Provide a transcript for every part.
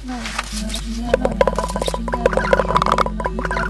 Thank you.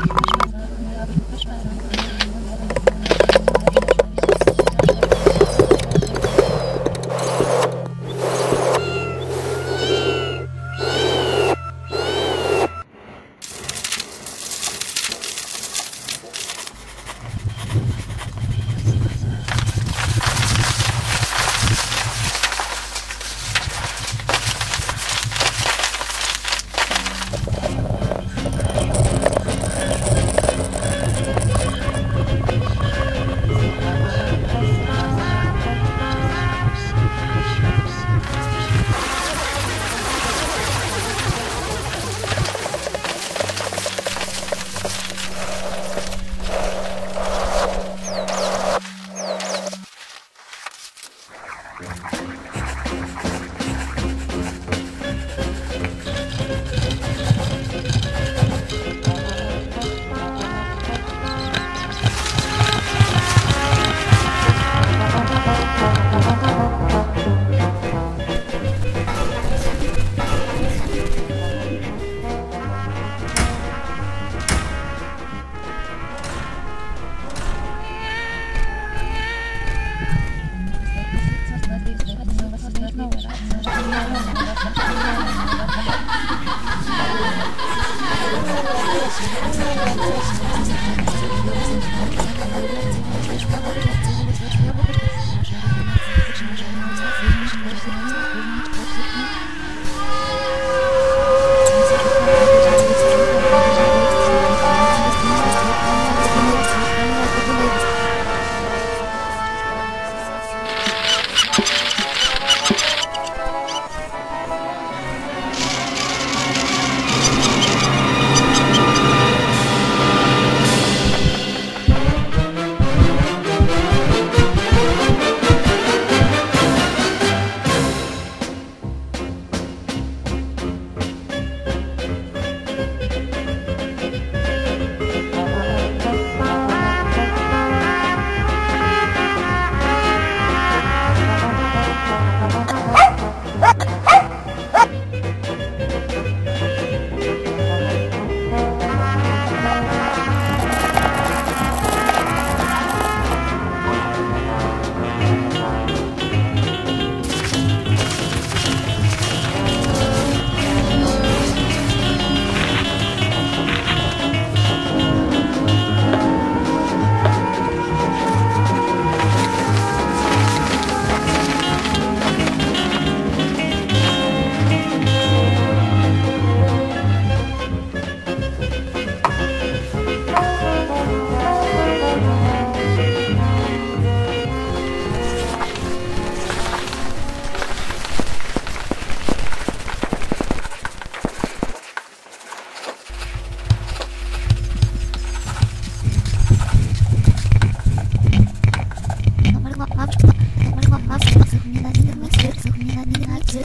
Thank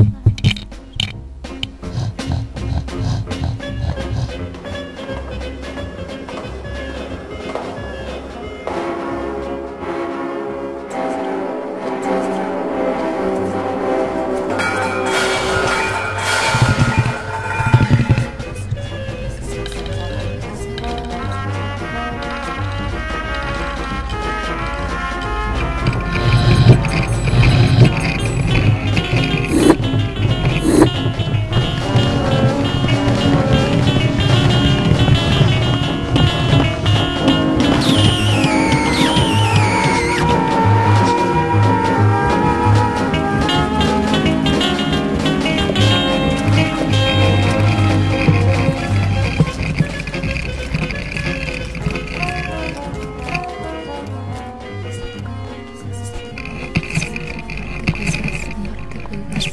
you.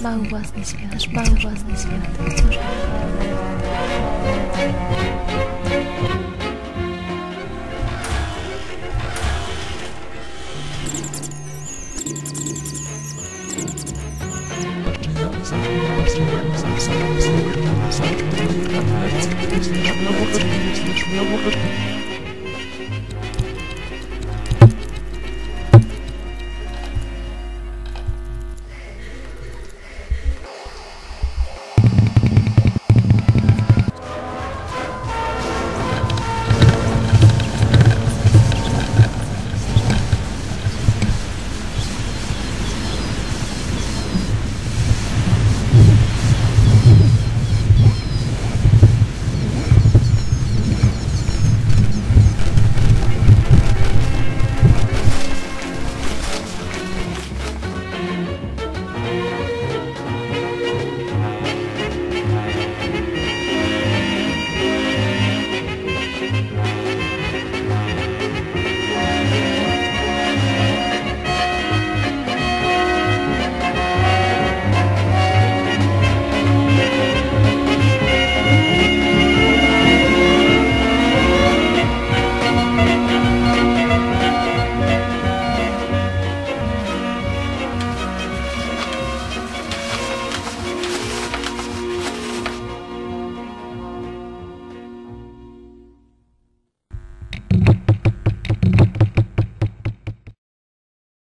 Наш власний свят, наш власний